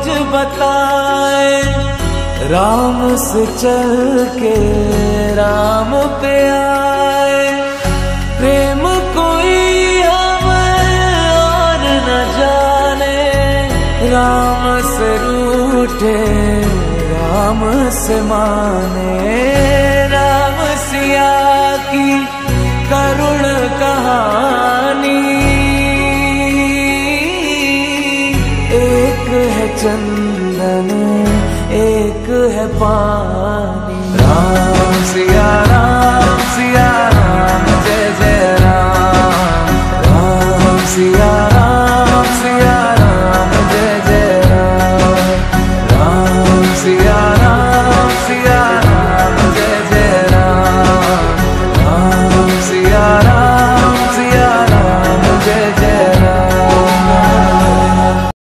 खोज बताए, राम से चल के राम पे आए। प्रेम कोई हम और न जाने, राम से रूठे, राम से माने। चंदन एक है पानी।